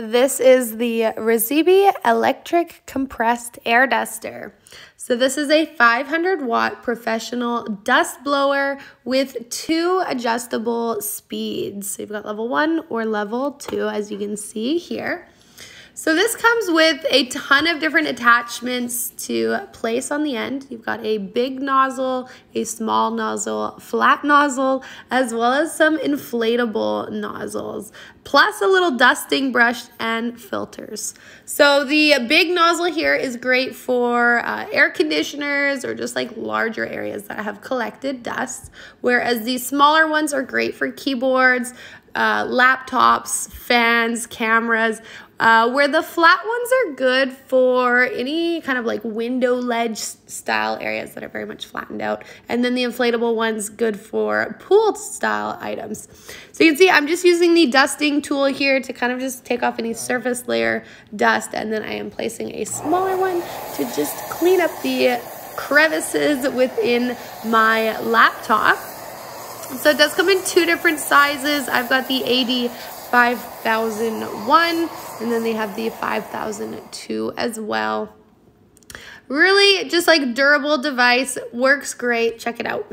This is the Reesibi Electric Compressed Air Duster. So this is a 500 watt professional dust blower with two adjustable speeds. So you've got level one or level two, as you can see here. So this comes with a ton of different attachments to place on the end. You've got a big nozzle, a small nozzle, flat nozzle, as well as some inflatable nozzles, plus a little dusting brush and filters. So the big nozzle here is great for uh, air conditioners or just like larger areas that have collected dust, whereas these smaller ones are great for keyboards, uh, laptops, fans, cameras, uh, where the flat ones are good for any kind of like window ledge style areas that are very much flattened out. And then the inflatable ones good for pool style items. So you can see I'm just using the dusting tool here to kind of just take off any surface layer dust. And then I am placing a smaller one to just clean up the crevices within my laptop. So it does come in two different sizes. I've got the AD 5001 and then they have the 5002 as well. Really just like durable device, works great. Check it out.